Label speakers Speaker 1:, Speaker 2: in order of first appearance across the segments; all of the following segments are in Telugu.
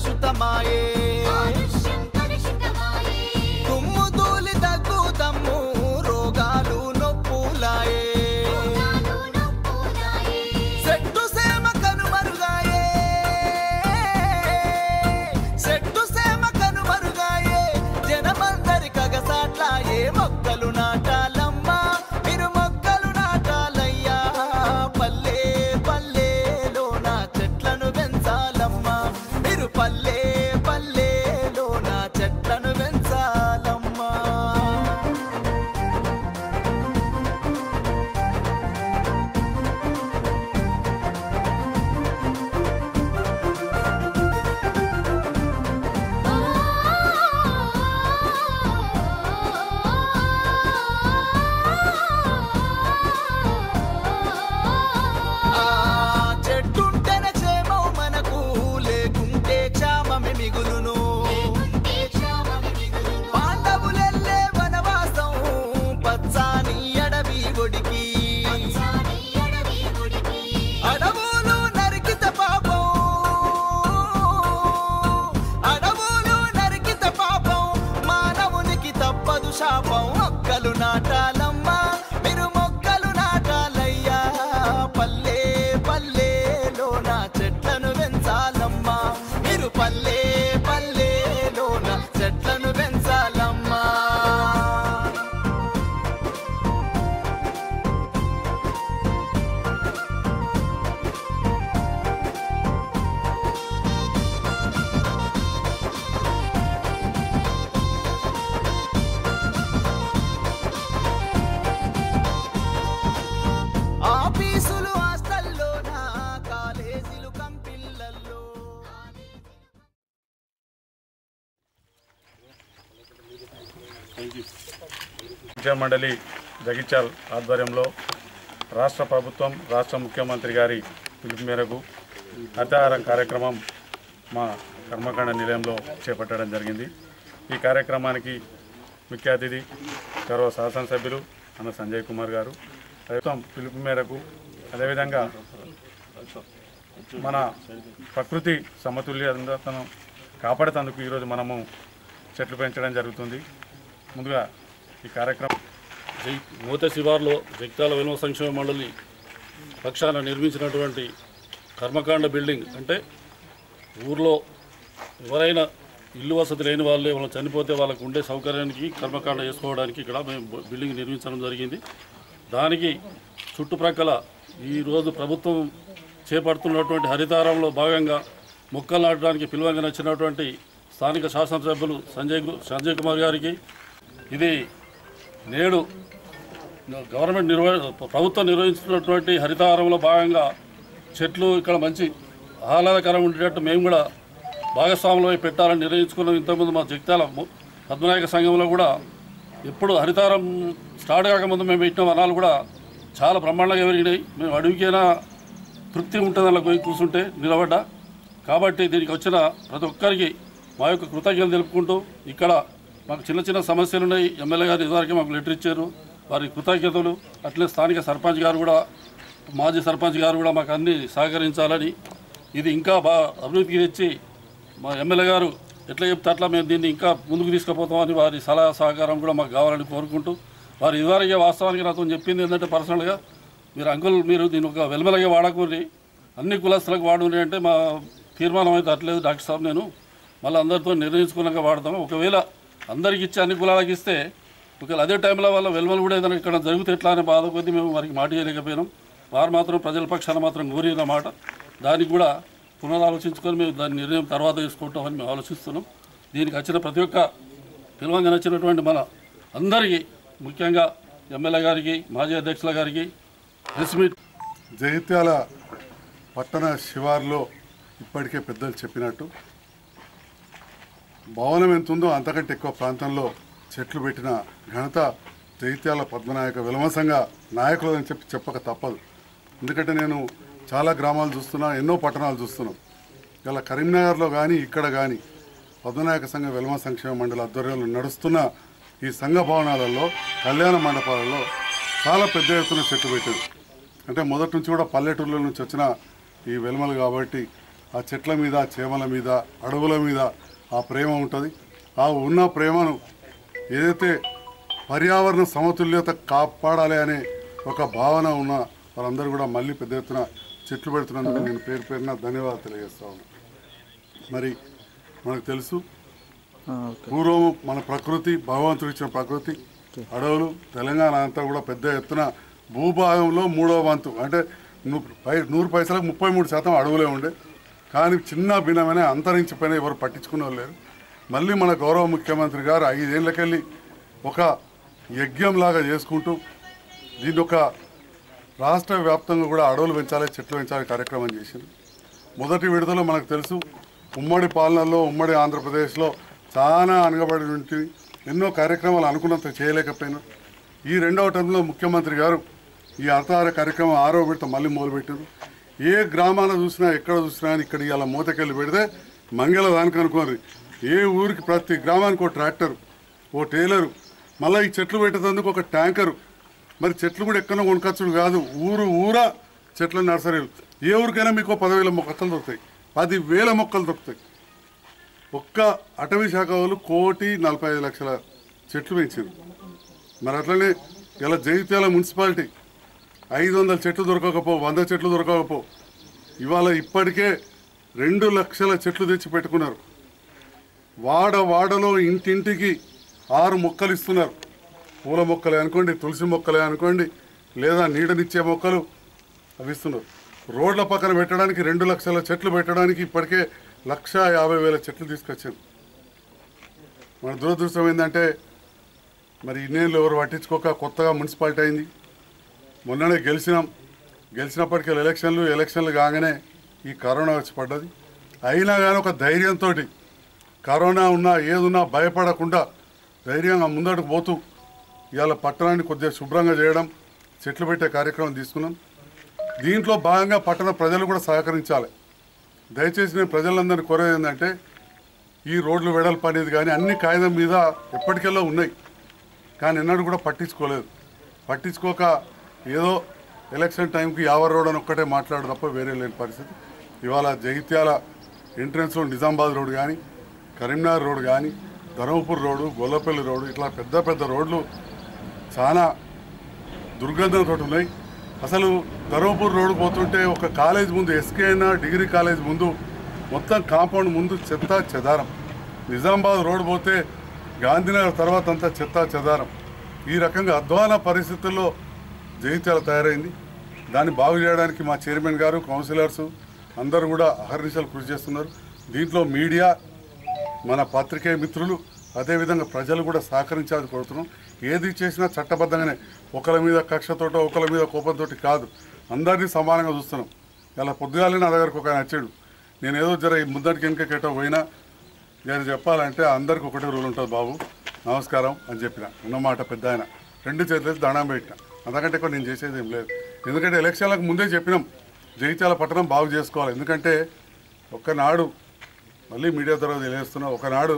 Speaker 1: பரிசுத்தமாயே శాపం ఒక్కలు
Speaker 2: నాటాలి. మండలి జగిత్యాల్ ఆధ్వర్యంలో రాష్ట్ర ప్రభుత్వం రాష్ట్ర ముఖ్యమంత్రి గారి పిలుపు మేరకు హరితహారం కార్యక్రమం మా కర్మకాండ నిలయంలో చేపట్టడం జరిగింది. ఈ కార్యక్రమానికి ముఖ్య అతిథి గౌరవ శాసనసభ్యులు అన్న సంజయ్ కుమార్ గారు. ప్రభుత్వం పిలుపు మేరకు అదేవిధంగా మన ప్రకృతి సమతుల్యతను కాపాడేందుకు ఈరోజు మనము చెట్లు పెంచడం జరుగుతుంది. ముందుగా ఈ కార్యక్రమం
Speaker 3: జై మూత శివార్లో జగిత్యాల వినోద సంక్షేమ మండలి పక్షాన నిర్మించినటువంటి కర్మకాండ బిల్డింగ్ అంటే ఊర్లో ఎవరైనా ఇల్లు వసతి లేని వాళ్ళు ఏమైనా చనిపోతే వాళ్ళకు ఉండే సౌకర్యానికి కర్మకాండ చేసుకోవడానికి ఇక్కడ మేము బిల్డింగ్ నిర్మించడం జరిగింది. దానికి చుట్టుప్రక్కల ఈరోజు ప్రభుత్వం చేపడుతున్నటువంటి హరితారంలో భాగంగా మొక్కలు నాటడానికి పిలువంగా నచ్చినటువంటి స్థానిక శాసనసభ్యులు సంజయ్ సంజయ్ కుమార్ గారికి ఇది నేడు గవర్నమెంట్ నిర్వ ప్రభుత్వం నిర్వహిస్తున్నటువంటి హరితహారంలో భాగంగా చెట్లు ఇక్కడ మంచి ఆహ్లాదకరంగా ఉండేటట్టు మేము కూడా భాగస్వాములమై పెట్టాలని నిర్ణయించుకున్నాం. ఇంతకుముందు మా జగిత్యాల పద్మనాయక సంఘంలో కూడా ఎప్పుడు హరితారం స్టార్ట్ కాకముందు మేము పెట్టిన వనాలు కూడా చాలా బ్రహ్మాండంగా పెరిగినాయి మేము అడవికైనా తృప్తి ఉంటుంది అలా పోయి కూర్చుంటే నిలబడ్డా. కాబట్టి దీనికి వచ్చిన ప్రతి ఒక్కరికి మా యొక్క కృతజ్ఞతలు తెలుపుకుంటూ ఇక్కడ మాకు చిన్న చిన్న సమస్యలు ఉన్నాయి. ఎమ్మెల్యే గారు ఇదివరకే మాకు లెటర్ ఇచ్చారు. వారి కృతజ్ఞతలు. అట్లే స్థానిక సర్పంచ్ గారు కూడా మాజీ సర్పంచ్ గారు కూడా మాకు అన్ని సహకరించాలని ఇది ఇంకా బాగా అభివృద్ధికి తెచ్చి మా ఎమ్మెల్యే గారు ఎట్లా చెప్తే అట్లా మేము దీన్ని ఇంకా ముందుకు తీసుకుపోతామని వారి సలహా సహకారం కూడా మాకు కావాలని కోరుకుంటూ వారు ఇదివరకే వాస్తవానికి నాతో చెప్పింది ఏంటంటే పర్సనల్గా మీరు అంకుల్ మీరు దీని ఒక వెలుమలగా వాడకూరి అన్ని కులస్తులకు వాడుకుని అంటే మా తీర్మానం అయితే అట్లేదు డాక్టర్ సాబ్ నేను. మళ్ళీ అందరితో నిర్ణయించుకున్నాక వాడతాము. ఒకవేళ అందరికి ఇచ్చి అన్ని కులాలకు ఇస్తే ఒకవేళ అదే టైంలో వాళ్ళ వెలువలు కూడా ఏదైనా ఇక్కడ జరిగితే ఎట్లా అనే బాధ కొద్దీ మేము వారికి మాట చేయలేకపోయినాం వారు మాత్రం ప్రజల పక్షాన మాత్రం కోరిన మాట. దానికి కూడా పునరాలోచించుకొని మేము దాని నిర్ణయం తర్వాత తీసుకుంటామని మేము ఆలోచిస్తున్నాం. దీనికి వచ్చిన ప్రతి ఒక్క పిలవంగా నచ్చినటువంటి మన అందరికీ ముఖ్యంగా ఎమ్మెల్యే గారికి మాజీ అధ్యక్షుల గారికి ప్రెస్ మీట్.
Speaker 4: జగిత్యాల పట్టణ శివార్లో ఇప్పటికే పెద్దలు చెప్పినట్టు భవనం ఎంత ఉందో అంతకంటే ఎక్కువ ప్రాంతంలో చెట్లు పెట్టిన ఘనత జైత్యాల పద్మనాయక విలమసంగా నాయకులు అని చెప్పి చెప్పక తప్పదు. ఎందుకంటే నేను చాలా గ్రామాలు చూస్తున్నా ఎన్నో పట్టణాలు చూస్తున్నాం. ఇలా కరీంనగర్లో కానీ ఇక్కడ కానీ పద్మనాయక సంఘ వెలమ సంక్షేమ మండలి ఆధ్వర్యంలో నడుస్తున్న ఈ సంఘ భవనాలలో కళ్యాణ మండపాలలో చాలా పెద్ద ఎత్తున చెట్లు పెట్టారు. అంటే మొదటి నుంచి కూడా పల్లెటూళ్ళ నుంచి వచ్చిన ఈ వెలమలు కాబట్టి ఆ చెట్ల మీద చేమల మీద అడవుల మీద ఆ ప్రేమ ఉంటుంది. ఆ ఉన్న ప్రేమను ఏదైతే పర్యావరణ సమతుల్యత కాపాడాలి అనే ఒక భావన ఉన్న వారందరూ కూడా మళ్ళీ పెద్ద ఎత్తున చెట్లు పెడుతున్నందుకు నేను పేరు పేరున ధన్యవాదాలు తెలియజేస్తా ఉన్నాను. మరి మనకు తెలుసు పూర్వం మన ప్రకృతి భగవంతుడు ఇచ్చిన ప్రకృతి అడవులు తెలంగాణ అంతా కూడా పెద్ద ఎత్తున భూభాగంలో మూడో వంతు. అంటే నూ- పై నూరు పైసలకు ముప్పై మూడు శాతం అడవులే ఉండే. కానీ చిన్న భిన్నమైన అంతరించిపోయిన ఎవరు పట్టించుకునే లేరు. మళ్ళీ మన గౌరవ ముఖ్యమంత్రి గారు ఐదేళ్ళకెళ్ళి ఒక యజ్ఞంలాగా చేసుకుంటూ దీన్ని ఒక రాష్ట్ర వ్యాప్తంగా కూడా అడవులు పెంచాలి చెట్లు పెంచాలి కార్యక్రమం చేసింది. మొదటి విడుదల మనకు తెలుసు ఉమ్మడి పాలనలో ఉమ్మడి ఆంధ్రప్రదేశ్లో చాలా అనగబడి ఉంటుంది ఎన్నో కార్యక్రమాలు అనుకున్నంత చేయలేకపోయినా. ఈ రెండవ టైంలో ముఖ్యమంత్రి గారు ఈ అర్థహార కార్యక్రమం ఆరో విడత మళ్ళీ మొదలుపెట్టారు. ఏ గ్రామాల చూసినా ఎక్కడ చూసినా ఇక్కడ ఇలా మూతకెళ్ళి పెడితే మంగళదానికి అనుకోరు ఏ ఊరికి ప్రతి గ్రామానికి ఒక ట్రాక్టర్ ఓ టైలరు మళ్ళీ ఈ చెట్లు పెట్టేందుకు ఒక ట్యాంకరు. మరి చెట్లు కూడా ఎక్కడో కొనుకొచ్చుడు కాదు ఊరు ఊరా చెట్ల నర్సరీలు. ఏ ఊరికైనా మీకు పదివేల మొక్కలు దొరుకుతాయి. పదివేల మొక్కలు దొరుకుతాయి. ఒక్క అటవీ శాఖ వాళ్ళు కోటి నలభై ఐదు లక్షల చెట్లు పెంచారు. మరి అట్లనే ఇలా జగిత్యాల మున్సిపాలిటీ ఐదు వందల చెట్లు దొరకకపో వంద చెట్లు దొరకకపో. ఇవాళ ఇప్పటికే రెండు లక్షల చెట్లు తెచ్చి పెట్టుకున్నారు. వాడ వాడలో ఇంటింటికి ఆరు మొక్కలు ఇస్తున్నారు. పూల మొక్కలే అనుకోండి తులసి మొక్కలే అనుకోండి లేదా నీడనిచ్చే మొక్కలు అవి ఇస్తున్నారు. రోడ్ల పక్కన పెట్టడానికి రెండు లక్షల చెట్లు పెట్టడానికి ఇప్పటికే లక్ష యాభై వేల చెట్లు తీసుకొచ్చారు. మన దురదృష్టం ఏంటంటే మరి ఇన్నేళ్ళు ఎవరు పట్టించుకోక కొత్తగా మున్సిపాలిటీ అయింది. మొన్ననే గెలిచినాం. గెలిచినప్పటికీ ఎలక్షన్లు ఎలక్షన్లు కాగానే ఈ కరోనా వచ్చి పడ్డది. అయినా కానీ ఒక ధైర్యంతో కరోనా ఉన్నా ఏదున్నా భయపడకుండా ధైర్యంగా ముందడుకు పోతూ ఇవాళ పట్టణాన్ని కొద్దిగా శుభ్రంగా చేయడం చెట్లు పెట్టే కార్యక్రమం తీసుకున్నాం. దీంట్లో భాగంగా పట్టణ ప్రజలు కూడా సహకరించాలి. దయచేసి నేను ప్రజలందరినీ కోరేది ఏంటంటే ఈ రోడ్లు వెడల్పు అనేది కానీ అన్ని కాగితం మీద ఎప్పటికెల్లో ఉన్నాయి. కానీ ఎన్నడూ కూడా పట్టించుకోలేదు. పట్టించుకోక ఏదో ఎలక్షన్ టైంకి యావర్ రోడ్ అని ఒక్కటే మాట్లాడు తప్ప వేరే లేని పరిస్థితి. ఇవాళ జగిత్యాల ఎంట్రన్స్లో నిజామాబాద్ రోడ్ కానీ కరీంనగర్ రోడ్ కానీ ధర్మపూర్ రోడ్డు గొల్లపల్లి రోడ్డు ఇట్లా పెద్ద పెద్ద రోడ్లు చాలా దుర్గంధంతో ఉన్నాయి. అసలు ధర్మపూర్ రోడ్డు పోతుంటే ఒక కాలేజ్ ముందు ఎస్కేనా డిగ్రీ కాలేజ్ ముందు మొత్తం కాంపౌండ్ ముందు చెత్త చెదారం. నిజామాబాద్ రోడ్ పోతే గాంధీనగర్ తర్వాత అంతా చెత్త చెదారం. ఈ రకంగా అధ్వాన పరిస్థితుల్లో జగిత్యాల తయారైంది. దాన్ని బాగు చేయడానికి మా చైర్మన్ గారు కౌన్సిలర్స్ అందరూ కూడా అహర్నిశలు కృషి చేస్తున్నారు. దీంట్లో మీడియా మన పత్రికే మిత్రులు అదేవిధంగా ప్రజలు కూడా సహకరించాలని కోరుతున్నాం. ఏది చేసినా చట్టబద్ధంగానే ఒకరి మీద కక్షతో ఒకరి మీద కోపంతో కాదు. అందరినీ సమానంగా చూస్తున్నాం. ఇలా పొద్దుగాలే నా దగ్గరకు ఒక ఆయన వచ్చాడు. నేను ఏదో జర ఈ ముందటికి కేటో పోయినా నేను చెప్పాలంటే అందరికి ఒకటే రూల్ ఉంటుంది బాబు. నమస్కారం అని చెప్పిన. ఉన్నమాట పెద్ద ఆయన. రెండు చేతులు దండం పెట్టిన. అంతకంటే ఎక్కువ నేను చేసేది ఏం లేదు. ఎందుకంటే ఎలక్షన్లకు ముందే చెప్పినాం జగిత్యాల పట్టణం బాగు చేసుకోవాలి. ఎందుకంటే ఒకనాడు మళ్ళీ మీడియా ద్వారా తెలియజేస్తున్నా ఒకనాడు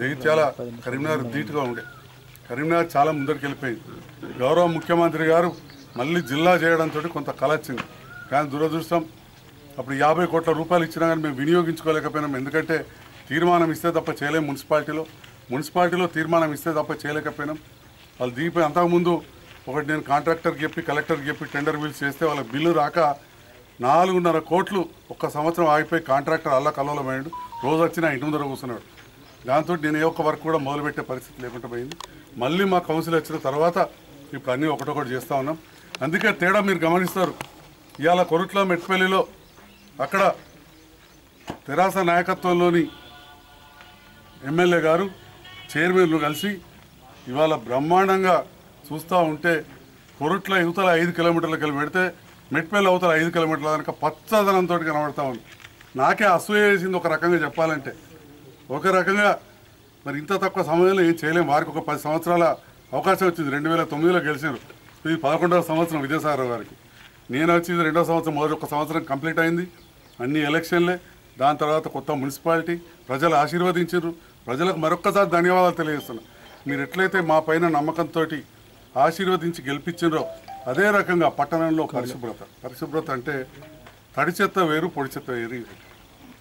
Speaker 4: జగిత్యాల కరీంనగర్ ధీటుగా ఉండే. కరీంనగర్ చాలా ముందరికి వెళ్ళిపోయింది. గౌరవ ముఖ్యమంత్రి గారు మళ్ళీ జిల్లా చేయడంతో కొంత కల వచ్చింది కానీ దురదృష్టం అప్పుడు యాభై కోట్ల రూపాయలు ఇచ్చినా కానీ మేము వినియోగించుకోలేకపోయినాం. ఎందుకంటే తీర్మానం ఇస్తే తప్ప చేయలేము మున్సిపాలిటీలో. మున్సిపాలిటీలో తీర్మానం ఇస్తే తప్ప చేయలేకపోయినాం. వాళ్ళు దిగిపోయి అంతకుముందు ఒకటి నేను కాంట్రాక్టర్కి చెప్పి కలెక్టర్కి చెప్పి టెండర్ బిల్స్ చేస్తే వాళ్ళ బిల్లు రాక నాలుగున్నర కోట్లు ఒక్క సంవత్సరం ఆగిపోయి కాంట్రాక్టర్ అల్ల కల్లలో రోజు వచ్చి నా ఇంటి ముందర కూర్చున్నాడు. దాంతో నేను ఏ ఒక్క వర్క్ కూడా మొదలుపెట్టే పరిస్థితి లేకుండా పోయింది. మళ్ళీ మా కౌన్సిల్ వచ్చిన తర్వాత ఇప్పుడు అన్నీ ఒకటొకటి చేస్తూ ఉన్నాం. అందుకే తేడా మీరు గమనిస్తారు. ఇవాళ కొరుట్ల మెట్పల్లిలో అక్కడ తెరాస నాయకత్వంలోని ఎమ్మెల్యే గారు చైర్మన్లు కలిసి ఇవాళ బ్రహ్మాండంగా చూస్తూ ఉంటే కొరుట్ల యువతల ఐదు కిలోమీటర్లకు వెళ్ళి పెడితే మెట్పల్లి అవతల ఐదు కిలోమీటర్ల కనుక పచ్చదనంతో కనబడతా ఉంది. నాకే అసూయ వేసింది ఒక రకంగా చెప్పాలంటే. ఒక రకంగా మరి ఇంత తక్కువ సమయంలో ఏం చేయలేము వారికి ఒక పది సంవత్సరాల అవకాశం వచ్చింది. రెండు వేల తొమ్మిదిలో గెలిచారు ఇది పదకొండవ సంవత్సరం విద్యాసాగర్ గారికి. నేను వచ్చింది రెండవ రెండో సంవత్సరం మొదటి ఒక సంవత్సరం కంప్లీట్ అయింది. అన్ని ఎలక్షన్లే. దాని తర్వాత కొత్త మున్సిపాలిటీ. ప్రజలు ఆశీర్వదించారు ప్రజలకు మరొక్కసారి ధన్యవాదాలు తెలియజేస్తున్నాను మీరు ఎట్లయితే మా పైన నమ్మకంతో ఆశీర్వదించి గెలిపించారో అదే రకంగా పట్టణంలో పరిశుభ్రత. పరిశుభ్రత అంటే తడి చెత్త వేరు పొడి చెత్త వేరు.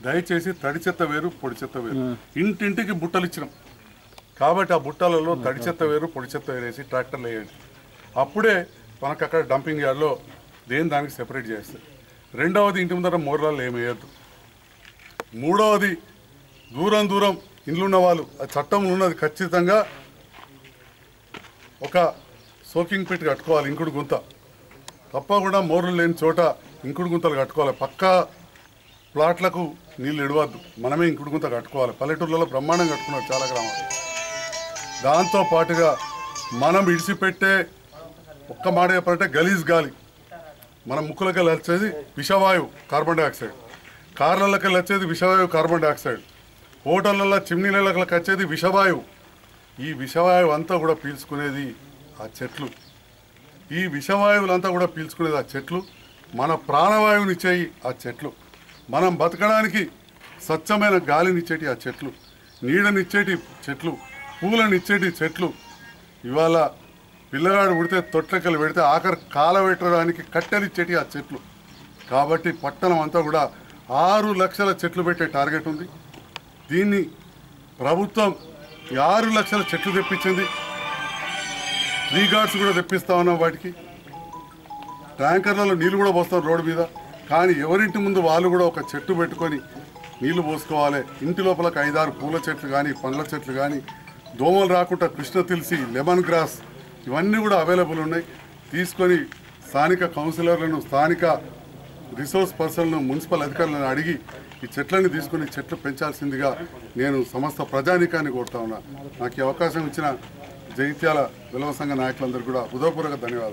Speaker 4: దయచేసి తడి చెత్త వేరు పొడి చెత్త వేరు. ఇంటింటికి బుట్టలు ఇచ్చినాం. కాబట్టి ఆ బుట్టలలో తడి చెత్త వేరు పొడి చెత్త వేరేసి ట్రాక్టర్లు వేయండి. అప్పుడే మనకు అక్కడ డంపింగ్ యార్డ్లో దేని దానికి సెపరేట్ చేస్తుంది రెండవది ఇంటి ముందర మోర్రాలు ఏమి వేయద్దు. మూడవది దూరం దూరం ఇండ్లున్న వాళ్ళు ఆ చట్టం ఉన్నది ఖచ్చితంగా ఒక సోకింగ్ పెట్టి కట్టుకోవాలి ఇంకుడు గుంత. తప్పకుండా మోర్లు లేని చోట ఇంకుడు గుంతలు కట్టుకోవాలి. పక్కా ప్లాట్లకు నీళ్ళు ఇడవద్దు. మనమే ఇంకుడు గుంత కట్టుకోవాలి. పల్లెటూర్లలో బ్రహ్మాండం కట్టుకున్నారు చాలా గ్రామాలు. దాంతో పాటుగా మనం ఇడిచిపెట్టే ఒక్క మాట చెప్పాలంటే గలీజ్ గాలి. మన ముక్కులకి వచ్చేది విషవాయువు కార్బన్ డైఆక్సైడ్. కార్లకి వచ్చేది విషవాయువు కార్బన్ డైఆక్సైడ్. హోటళ్ళల్లో చిమ్నీలకి వచ్చేది విషవాయువు. ఈ విషవాయువు అంతా కూడా పీల్చుకునేది ఆ చెట్లు. ఈ విషవాయువులంతా కూడా పీల్చుకునేది ఆ చెట్లు. మన ప్రాణవాయువునిచ్చేయి ఆ చెట్లు. మనం బతకడానికి స్వచ్ఛమైన గాలినిచ్చేటి ఆ చెట్లు. నీడనిచ్చేటి చెట్లు. పూలనిచ్చేటి చెట్లు. ఇవాళ పిల్లగాడు పుడితే తొట్లకెళ్ళి పెడితే ఆఖరి కాల పెట్టడానికి కట్టెలిచ్చేటి ఆ చెట్లు. కాబట్టి పట్టణం అంతా కూడా ఆరు లక్షల చెట్లు పెట్టే టార్గెట్ ఉంది. దీన్ని ప్రభుత్వం ఆరు లక్షల చెట్లు తెప్పించింది. ట్రీ గార్డ్స్ కూడా తెప్పిస్తా ఉన్నాం వాటికి. ట్యాంకర్లలో నీళ్ళు కూడా పోస్తాం రోడ్డు మీద. కానీ ఎవరింటి ముందు వాళ్ళు కూడా ఒక చెట్టు పెట్టుకొని నీళ్ళు పోసుకోవాలి. ఇంటి లోపలకు ఐదారు పూల చెట్లు కానీ పండ్ల చెట్లు కానీ దోమలు రాకుండా కృష్ణ తులసి లెమన్ గ్రాస్ ఇవన్నీ కూడా అవైలబుల్ ఉన్నాయి. తీసుకొని స్థానిక కౌన్సిలర్లను స్థానిక రిసోర్స్ పర్సన్లను మున్సిపల్ అధికారులను అడిగి ఈ చెట్లన్నీ తీసుకొని చెట్లు పెంచాల్సిందిగా నేను సమస్త ప్రజానికాన్ని కోరుతా ఉన్నా. నాకు ఈ అవకాశం ఇచ్చిన జగిత్యాల విలువ సంఘ నాయకులందరూ కూడా హృదయపూర్వక ధన్యవాదాలు.